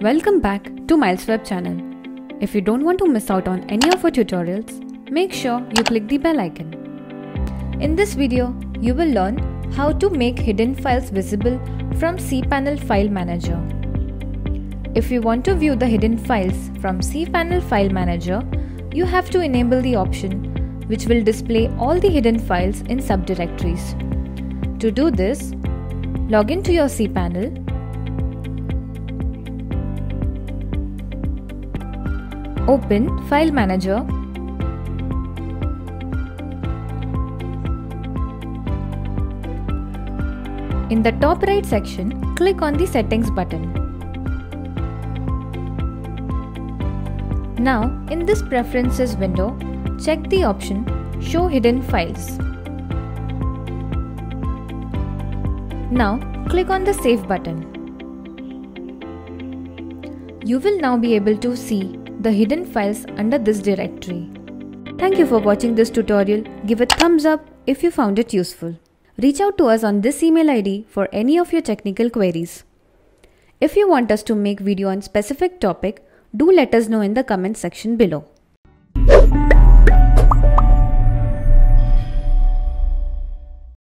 Welcome back to MilesWeb channel. If you don't want to miss out on any of our tutorials, make sure you click the bell icon. In this video, you will learn how to make hidden files visible from cPanel File Manager. If you want to view the hidden files from cPanel File Manager, you have to enable the option which will display all the hidden files in subdirectories. To do this, log into your cPanel Open File Manager In the top right section, click on the Settings button. Now, in this Preferences window, check the option Show Hidden Files. Now, click on the Save button. You will now be able to see the hidden files under this directory. Thank you for watching this tutorial. Give a thumbs up if you found it useful. Reach out to us on this email ID for any of your technical queries. If you want us to make video on specific topic, do let us know in the comment section below.